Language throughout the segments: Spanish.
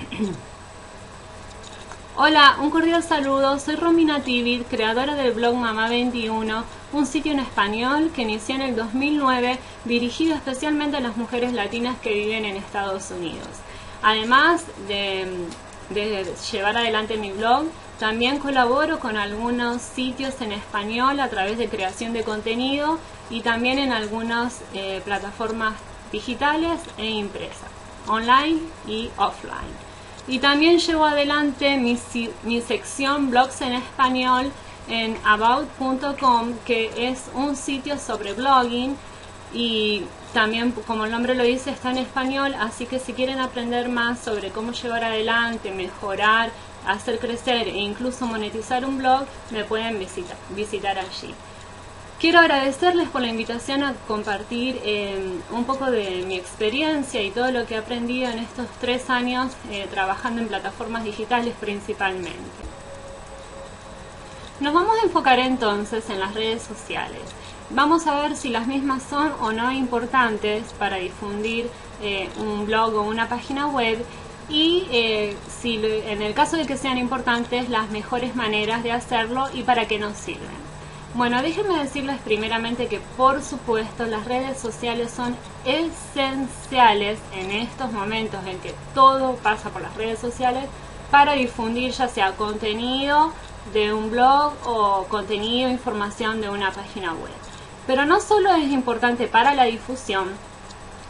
Hola, un cordial saludo. Soy Romina Tivid, creadora del blog Mamá 21, un sitio en español que inició en el 2009 dirigido especialmente a las mujeres latinas que viven en Estados Unidos. Además de, de llevar adelante mi blog, también colaboro con algunos sitios en español a través de creación de contenido y también en algunas eh, plataformas digitales e impresas, online y offline. Y también llevo adelante mi, sección blogs en español en about.com, que es un sitio sobre blogging y también, como el nombre lo dice, está en español, así que si quieren aprender más sobre cómo llevar adelante, mejorar hacer crecer e incluso monetizar un blog, me pueden visitar, visitar allí. Quiero agradecerles por la invitación a compartir em, un poco de mi experiencia y todo lo que he aprendido en estos tres años eh, trabajando en plataformas digitales principalmente. Nos vamos a enfocar entonces en las redes sociales. Vamos a ver si las mismas son o no importantes para difundir eh, un blog o una página web y eh, si en el caso de que sean importantes las mejores maneras de hacerlo y para qué nos sirven. Bueno, déjenme decirles primeramente que por supuesto las redes sociales son esenciales en estos momentos en que todo pasa por las redes sociales para difundir ya sea contenido de un blog o contenido, información de una página web. Pero no solo es importante para la difusión,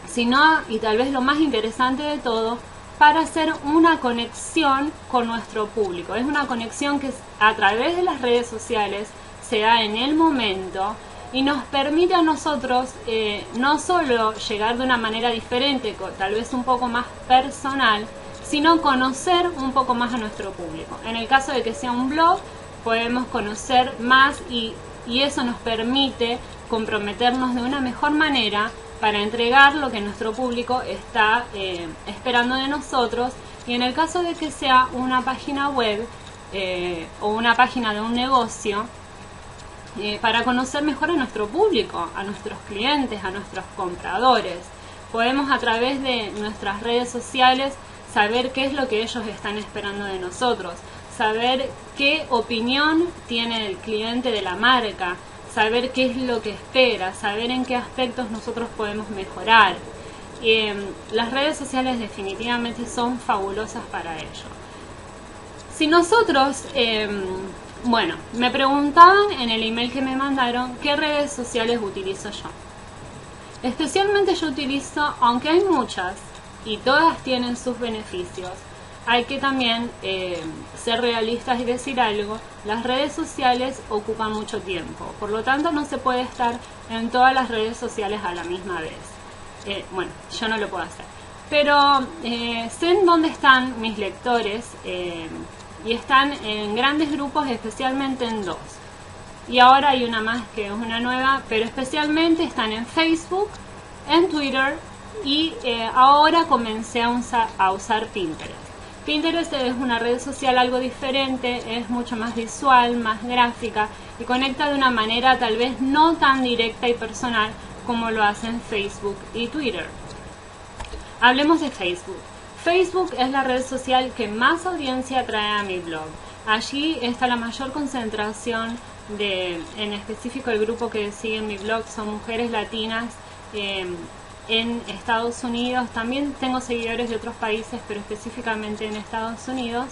sino, y tal vez lo más interesante de todo, para hacer una conexión con nuestro público. Es una conexión que a través de las redes sociales se da en el momento y nos permite a nosotros eh, no solo llegar de una manera diferente, tal vez un poco más personal, sino conocer un poco más a nuestro público. En el caso de que sea un blog, podemos conocer más y, eso nos permite comprometernos de una mejor manera para entregar lo que nuestro público está eh, esperando de nosotros y en el caso de que sea una página web eh, o una página de un negocio, eh, para conocer mejor a nuestro público, a nuestros clientes, a nuestros compradores. Podemos a través de nuestras redes sociales saber qué es lo que ellos están esperando de nosotros, saber qué opinión tiene el cliente de la marca, saber qué es lo que espera, saber en qué aspectos nosotros podemos mejorar. Em, las redes sociales definitivamente son fabulosas para ello. Si nosotros, em, bueno, me preguntaban en el email que me mandaron qué redes sociales utilizo yo. Especialmente yo utilizo, aunque hay muchas y todas tienen sus beneficios, hay que también eh, ser realistas y decir algo, las redes sociales ocupan mucho tiempo, por lo tanto no se puede estar en todas las redes sociales a la misma vez. Eh, bueno, yo no lo puedo hacer. Pero eh, sé en dónde están mis lectores y están en grandes grupos, especialmente en dos. Y ahora hay una más que es una nueva, pero especialmente están en Facebook, en Twitter y ahora comencé a usar Pinterest. Pinterest es una red social algo diferente, es mucho más visual, más gráfica y conecta de una manera tal vez no tan directa y personal como lo hacen Facebook y Twitter. Hablemos de Facebook. Facebook es la red social que más audiencia trae a mi blog. Allí está la mayor concentración de, en específico el grupo que sigue mi blog son mujeres latinas eh, en Estados Unidos. También tengo seguidores de otros países, pero específicamente en Estados Unidos.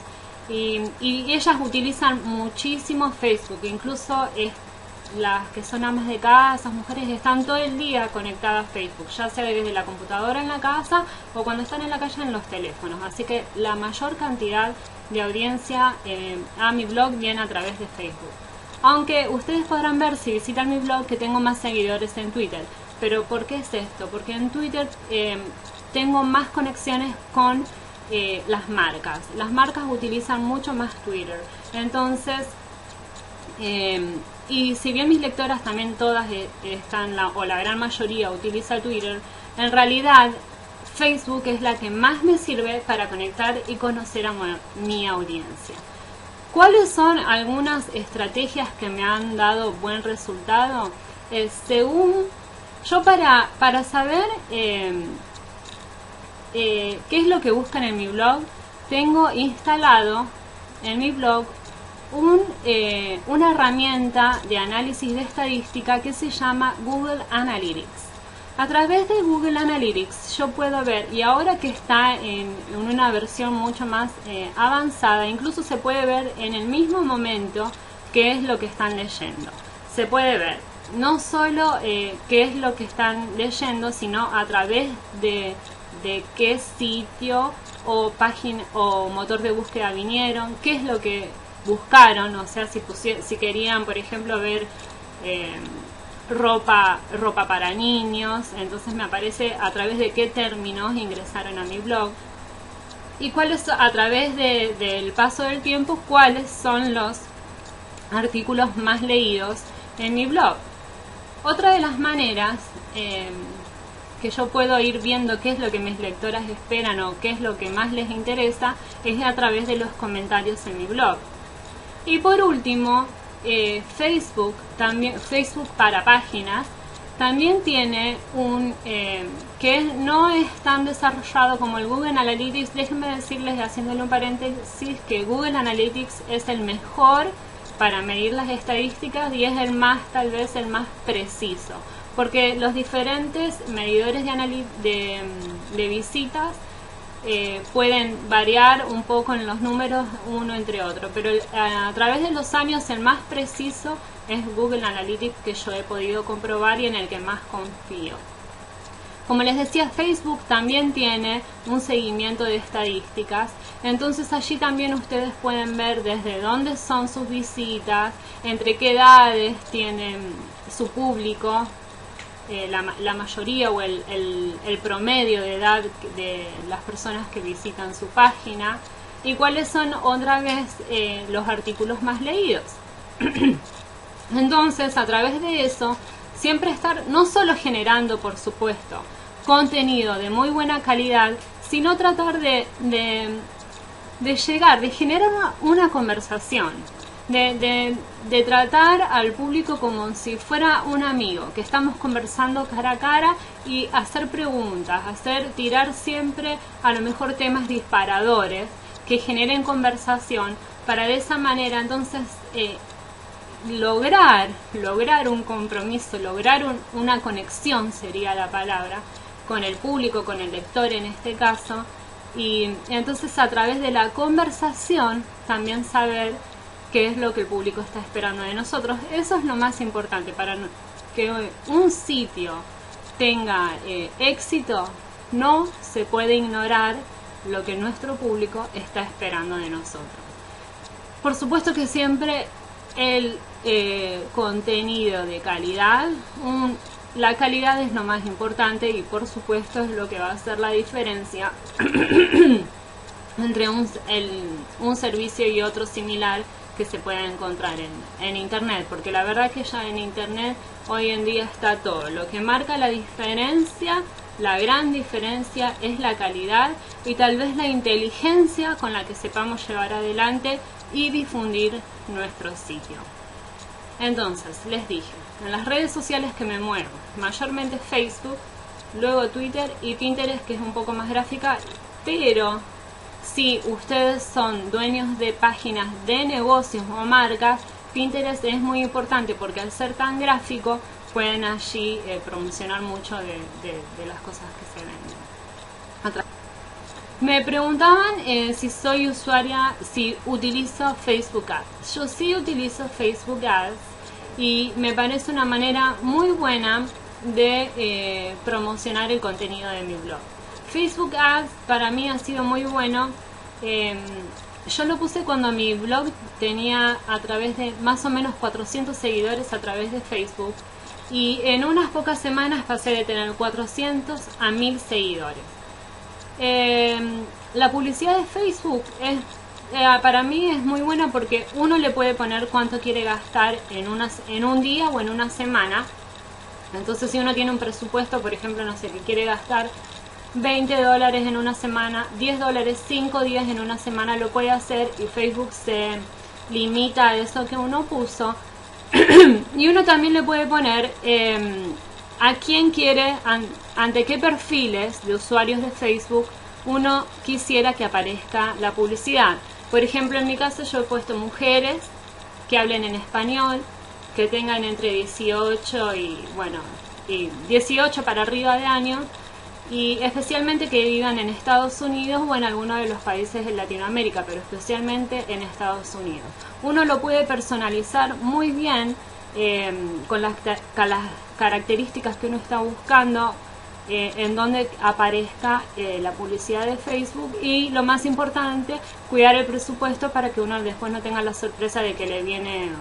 Y, ellas utilizan muchísimo Facebook, incluso las que son amas de casa, mujeres están todo el día conectadas a Facebook, ya sea desde la computadora en la casa o cuando están en la calle en los teléfonos. Así que la mayor cantidad de audiencia eh, a mi blog viene a través de Facebook. Aunque ustedes podrán ver si visitan mi blog que tengo más seguidores en Twitter. Pero ¿por qué es esto? Porque en Twitter eh, tengo más conexiones con eh, las marcas. Las marcas utilizan mucho más Twitter. Entonces, y si bien mis lectoras también todas están, la, o la gran mayoría utiliza Twitter, en realidad Facebook es la que más me sirve para conectar y conocer a mi audiencia. ¿Cuáles son algunas estrategias que me han dado buen resultado? según yo para, para saber em, eh, qué es lo que buscan en mi blog, tengo instalado en mi blog un, eh, una herramienta de análisis de estadística que se llama Google Analytics. A través de Google Analytics yo puedo ver, y ahora que está en, una versión mucho más eh, avanzada, incluso se puede ver en el mismo momento qué es lo que están leyendo. Se puede ver no solo eh, qué es lo que están leyendo, sino a través de, de qué sitio o página o motor de búsqueda vinieron, qué es lo que buscaron, o sea, si, si querían, por ejemplo, ver eh, ropa, ropa para niños, entonces me aparece a través de qué términos ingresaron a mi blog y cuáles a través del paso del tiempo cuáles son los artículos más leídos en mi blog. Otra de las maneras em, que yo puedo ir viendo qué es lo que mis lectoras esperan o qué es lo que más les interesa es a través de los comentarios en mi blog. Y por último, eh, Facebook, también, Facebook para páginas, también tiene un eh, que no es tan desarrollado como el Google Analytics. Déjenme decirles, haciéndole un paréntesis, que Google Analytics es el mejor para medir las estadísticas y es el más, tal vez, el más preciso. Porque los diferentes medidores de, de, de visitas eh, pueden variar un poco en los números uno entre otro, pero a través de los años el más preciso es Google Analytics que yo he podido comprobar y en el que más confío. Como les decía, Facebook también tiene un seguimiento de estadísticas, entonces allí también ustedes pueden ver desde dónde son sus visitas, entre qué edades tienen su público, eh, la, mayoría o el, promedio de edad de las personas que visitan su página y cuáles son otra vez eh, los artículos más leídos. Entonces, a través de eso, siempre estar no solo generando, por supuesto, contenido de muy buena calidad, sino tratar de, de, llegar, de generar una conversación de, tratar al público como si fuera un amigo, que estamos conversando cara a cara y hacer preguntas, hacer tirar siempre a lo mejor temas disparadores que generen conversación para de esa manera entonces eh, lograr, lograr un compromiso, lograr una conexión sería la palabra con el público, con el lector en este caso, y entonces a través de la conversación también saber qué es lo que el público está esperando de nosotros. Eso es lo más importante para que un sitio tenga eh, éxito. No se puede ignorar lo que nuestro público está esperando de nosotros. Por supuesto que siempre el eh, contenido de calidad, la calidad es lo más importante y por supuesto es lo que va a hacer la diferencia entre un, un servicio y otro similar que se pueda encontrar en, en internet, porque la verdad que ya en internet hoy en día está todo. Lo que marca la diferencia, la gran diferencia es la calidad y tal vez la inteligencia con la que sepamos llevar adelante y difundir nuestro sitio. Entonces, les dije, en las redes sociales que me muevo, mayormente Facebook, luego Twitter y Pinterest, que es un poco más gráfica, pero si ustedes son dueños de páginas de negocios o marcas, Pinterest es muy importante porque al ser tan gráfico pueden allí eh, promocionar mucho de, las cosas que se venden. Me preguntaban eh, si soy usuaria, si utilizo Facebook Ads. Yo sí utilizo Facebook Ads y me parece una manera muy buena de eh, promocionar el contenido de mi blog. Facebook Ads para mí ha sido muy bueno. Em, yo lo puse cuando mi blog tenía a través de más o menos 400 seguidores a través de Facebook y en unas pocas semanas pasé de tener 400 a 1000 seguidores. Em, la publicidad de Facebook es, eh, para mí es muy buena porque uno le puede poner cuánto quiere gastar en, unas, en un día o en una semana. Entonces si uno tiene un presupuesto, por ejemplo, no sé, que quiere gastar 20 dólares en una semana, 10 dólares 5 días en una semana lo puede hacer y Facebook se limita a eso que uno puso. y uno también le puede poner eh, a quién quiere, ante qué perfiles de usuarios de Facebook uno quisiera que aparezca la publicidad. Por ejemplo, en mi caso yo he puesto mujeres que hablen en español, que tengan entre 18 y, bueno, y 18 para arriba de años, y especialmente que vivan en Estados Unidos o en alguno de los países de Latinoamérica, pero especialmente en Estados Unidos. Uno lo puede personalizar muy bien eh, con las, las, características que uno está buscando, eh, en donde aparezca eh, la publicidad de Facebook y lo más importante, cuidar el presupuesto para que uno después no tenga la sorpresa de que le viene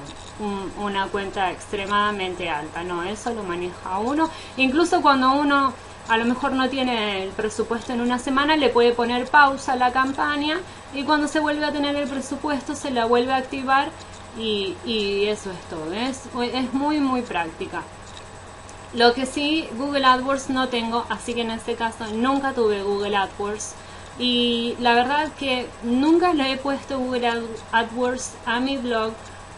una cuenta extremadamente alta. No, eso lo maneja uno. Incluso cuando uno a lo mejor no tiene el presupuesto en una semana, le puede poner pausa a la campaña y cuando se vuelve a tener el presupuesto se la vuelve a activar y, eso es todo. Es, es muy, muy práctica. Lo que sí, Google AdWords no tengo, así que en este caso nunca tuve Google AdWords. Y la verdad que nunca le he puesto Google AdWords a mi blog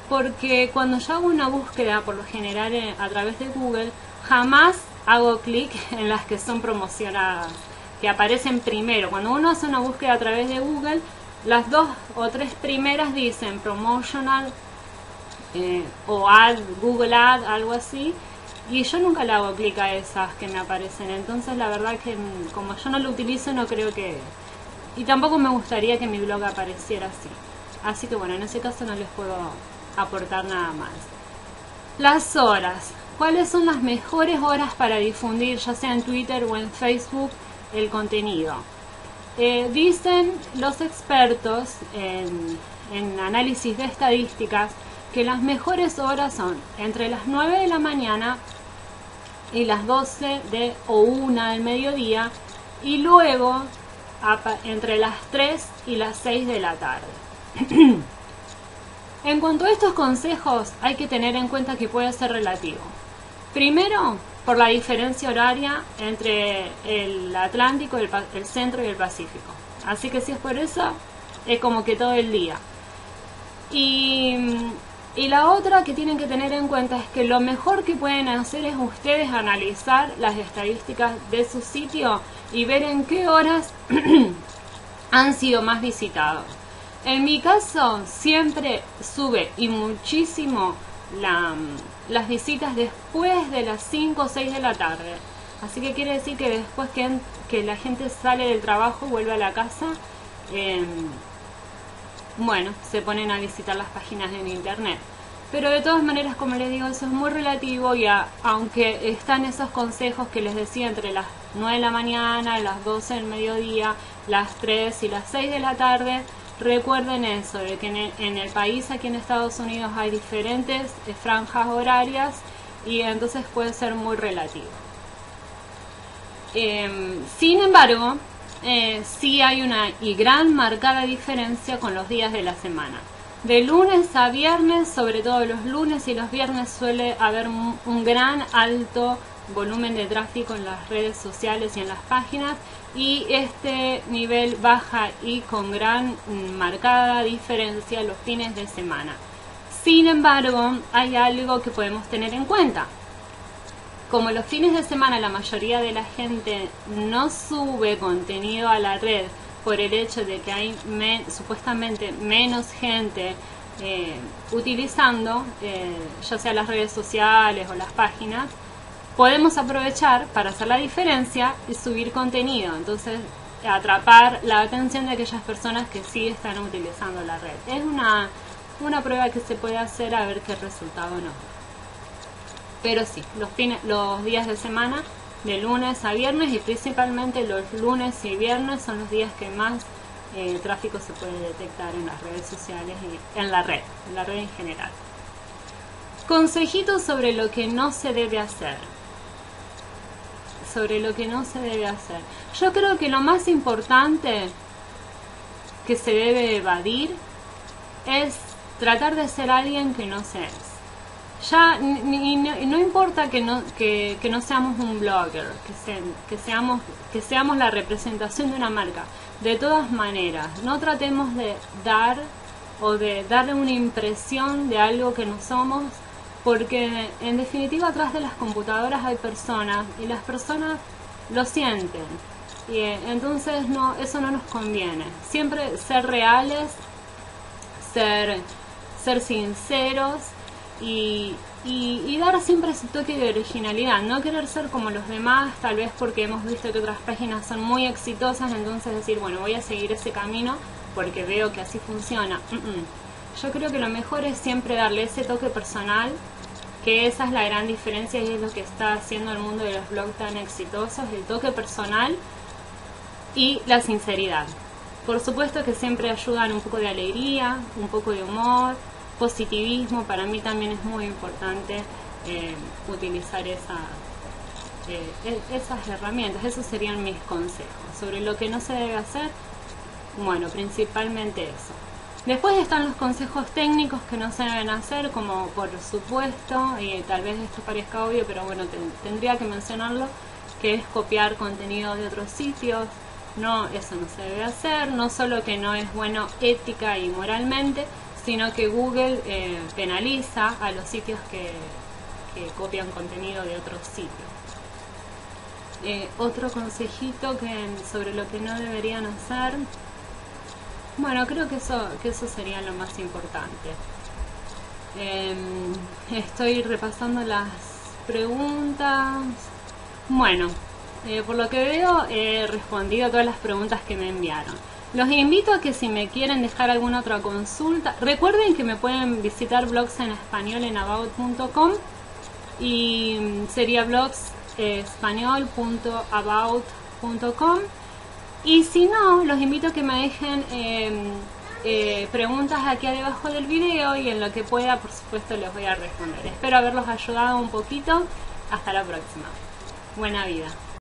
porque cuando yo hago una búsqueda, por lo general eh, a través de Google, jamás hago clic en las que son promocionadas, que aparecen primero. Cuando uno hace una búsqueda a través de Google, las dos o tres primeras dicen promotional eh, o ad, Google Ad, algo así. Y yo nunca le hago clic a esas que me aparecen. Entonces la verdad que mm, como yo no lo utilizo no creo que... Y tampoco me gustaría que mi blog apareciera así. Así que bueno, en ese caso no les puedo aportar nada más. Las horas. ¿Cuáles son las mejores horas para difundir, ya sea en Twitter o en Facebook, el contenido? Eh, dicen los expertos en, en análisis de estadísticas que las mejores horas son entre las 9 de la mañana y las 12 de o 1 del mediodía y luego entre las 3 y las 6 de la tarde. en cuanto a estos consejos hay que tener en cuenta que puede ser relativo. Primero, por la diferencia horaria entre el Atlántico, el, centro y el Pacífico. Así que si es por eso, es como que todo el día. Y, la otra que tienen que tener en cuenta es que lo mejor que pueden hacer es ustedes analizar las estadísticas de su sitio y ver en qué horas han sido más visitados. En mi caso, siempre sube y muchísimo la, las visitas después de las 5 o 6 de la tarde. Así que quiere decir que después que, que la gente sale del trabajo vuelve a la casa, em, bueno, se ponen a visitar las páginas en internet. Pero de todas maneras, como les digo, eso es muy relativo y aunque están esos consejos que les decía entre las 9 de la mañana, las 12 del mediodía, las 3 y las 6 de la tarde, Recuerden eso, de que en el, país, aquí en Estados Unidos, hay diferentes eh, franjas horarias y entonces puede ser muy relativo. Em, sin embargo, eh, sí hay una y gran marcada diferencia con los días de la semana. De lunes a viernes, sobre todo los lunes y los viernes, suele haber un gran alto volumen de tráfico en las redes sociales y en las páginas y este nivel baja y con gran mm, marcada diferencia los fines de semana. Sin embargo, hay algo que podemos tener en cuenta. Como los fines de semana la mayoría de la gente no sube contenido a la red por el hecho de que hay supuestamente menos gente eh, utilizando eh, ya sea las redes sociales o las páginas, podemos aprovechar para hacer la diferencia y subir contenido. Entonces, atrapar la atención de aquellas personas que sí están utilizando la red. Es una, una prueba que se puede hacer a ver qué resultado no. Pero sí, los, fines, los días de semana, de lunes a viernes y principalmente los lunes y viernes son los días que más eh, tráfico se puede detectar en las redes sociales y en la red, en la red en general. Consejitos sobre lo que no se debe hacer sobre lo que no se debe hacer. Yo creo que lo más importante que se debe evadir es tratar de ser alguien que no se es. Ya no, importa que no, que, no seamos un blogger, que, que, seamos, que seamos la representación de una marca. De todas maneras, no tratemos de dar o de darle una impresión de algo que no somos porque en definitiva atrás de las computadoras hay personas y las personas lo sienten. Y, eh, entonces no, eso no nos conviene. Siempre ser reales, ser, ser sinceros y, y, dar siempre ese toque de originalidad, no querer ser como los demás, tal vez porque hemos visto que otras páginas son muy exitosas, entonces decir, bueno, voy a seguir ese camino porque veo que así funciona. Yo creo que lo mejor es siempre darle ese toque personal, que esa es la gran diferencia y es lo que está haciendo el mundo de los blogs tan exitosos, el toque personal y la sinceridad. Por supuesto que siempre ayudan un poco de alegría, un poco de humor, positivismo, para mí también es muy importante eh, utilizar eh, e-, esas herramientas, esos serían mis consejos. Sobre lo que no se debe hacer, bueno, principalmente eso. Después están los consejos técnicos que no se deben hacer, como por supuesto, y tal vez esto parezca obvio, pero bueno, tendría que mencionarlo, que es copiar contenido de otros sitios. No, eso no se debe hacer, no solo que no es bueno ética y moralmente, sino que Google eh, penaliza a los sitios que, copian contenido de otros sitios. Eh, otro consejito que sobre lo que no deberían hacer bueno, creo que eso, que eso sería lo más importante. Em, estoy repasando las preguntas. Bueno, eh, por lo que veo he respondido a todas las preguntas que me enviaron. Los invito a que si me quieren dejar alguna otra consulta, recuerden que me pueden visitar blogs en español en about.com y sería blogs español.about.com y si no, los invito a que me dejen em, eh, preguntas aquí debajo del video y en lo que pueda, por supuesto, les voy a responder. Espero haberlos ayudado un poquito. Hasta la próxima. Buena vida.